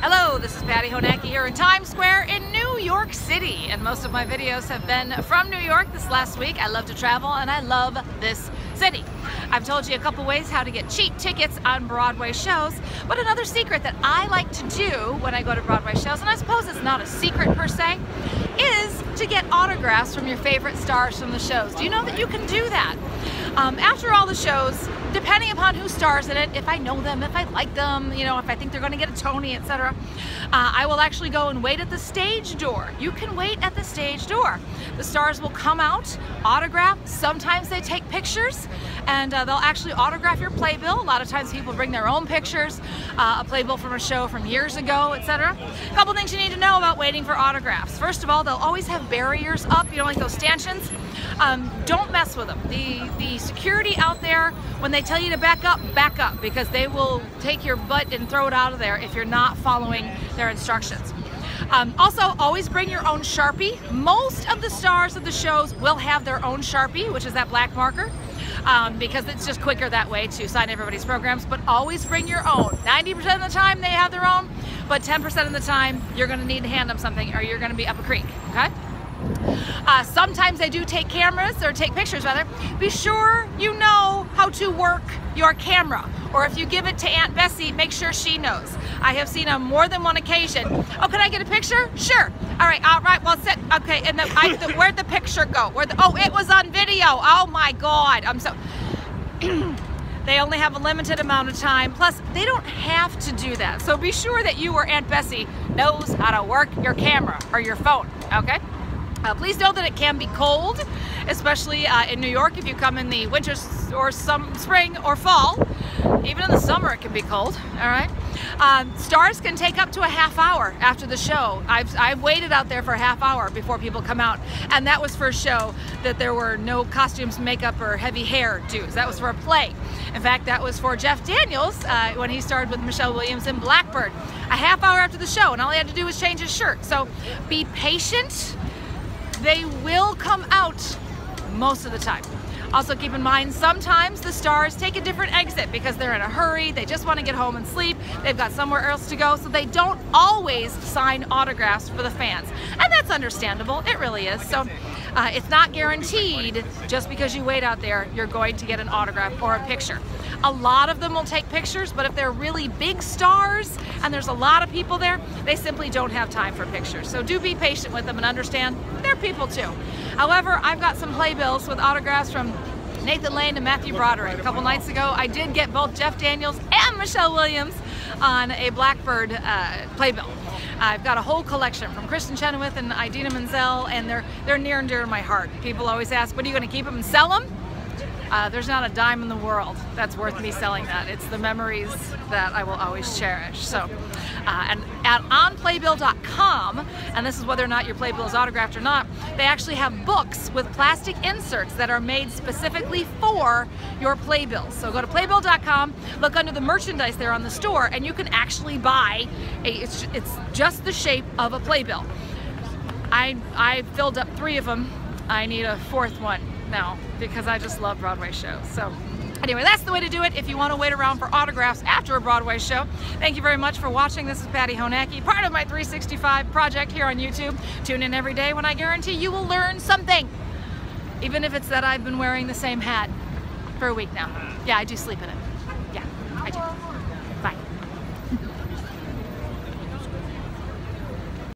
Hello, this is Patti Honacki here in Times Square in New York City. And most of my videos have been from New York this last week. I love to travel and I love this city. I've told you a couple ways how to get cheap tickets on Broadway shows, but another secret that I like to do when I go to Broadway shows, and I suppose it's not a secret per se, is to get autographs from your favorite stars from the shows. Do you know that you can do that? Um, after all the shows, depending upon who stars in it, if I know them, if I like them, you know, if I think they're going to get a Tony, etc., uh, I will actually go and wait at the stage door. You can wait at the stage door. The stars will come out, autograph. Sometimes they take pictures, and uh, they'll actually autograph your playbill. A lot of times people bring their own pictures, uh, a playbill from a show from years ago, etc. A couple things you need to know about waiting for autographs. First of all, they'll always have barriers up, you know, like those stanchions. Um, don't mess with them. The, the security out there, when they tell you to back up, back up because they will take your butt and throw it out of there if you're not following their instructions. Um, also, always bring your own Sharpie. Most of the stars of the shows will have their own Sharpie, which is that black marker. Um, because it's just quicker that way to sign everybody's programs, but always bring your own. 90% of the time they have their own, but 10% of the time you're gonna need to hand them something or you're gonna be up a creek, okay? Uh, sometimes they do take cameras or take pictures rather. Be sure you know how to work your camera or if you give it to Aunt Bessie, make sure she knows. I have seen on more than one occasion. Oh, can I get a picture? Sure. All right, all right, well, sit. Okay, and the, I, the, where'd the picture go? Where the, oh, it was on video. Oh my God, I'm so... They only have a limited amount of time. Plus, they don't have to do that. So be sure that you or Aunt Bessie knows how to work your camera or your phone, okay? Uh, please know that it can be cold, especially uh, in New York if you come in the winter or some spring or fall. Even in the summer it can be cold, all right? Um, stars can take up to a half hour after the show. I've, I've waited out there for a half hour before people come out, and that was for a show that there were no costumes, makeup, or heavy hair dues. That was for a play. In fact, that was for Jeff Daniels uh, when he starred with Michelle Williams in Blackbird. A half hour after the show, and all he had to do was change his shirt. So be patient they will come out most of the time. Also keep in mind, sometimes the stars take a different exit because they're in a hurry, they just want to get home and sleep, they've got somewhere else to go, so they don't always sign autographs for the fans. And that's understandable, it really is. So uh, it's not guaranteed just because you wait out there, you're going to get an autograph or a picture. A lot of them will take pictures, but if they're really big stars and there's a lot of people there, they simply don't have time for pictures. So do be patient with them and understand they're people too. However, I've got some playbills with autographs from Nathan Lane and Matthew Broderick. A couple nights ago, I did get both Jeff Daniels and Michelle Williams on a Blackbird uh, playbill. I've got a whole collection from Kristin Chenoweth and Idina Menzel, and they're they're near and dear to my heart. People always ask, "What are you going to keep them and sell them?" Uh, there's not a dime in the world that's worth me selling that. It's the memories that I will always cherish. So, uh, and at onplaybill.com, and this is whether or not your playbill is autographed or not, they actually have books with plastic inserts that are made specifically for your playbill. So go to playbill.com, look under the merchandise there on the store, and you can actually buy a, it's, it's just the shape of a playbill. I, I filled up three of them. I need a fourth one now because I just love Broadway shows. So anyway, that's the way to do it if you want to wait around for autographs after a Broadway show. Thank you very much for watching. This is Patti Honacki, part of my 365 project here on YouTube. Tune in every day when I guarantee you will learn something. Even if it's that I've been wearing the same hat for a week now. Yeah, I do sleep in it.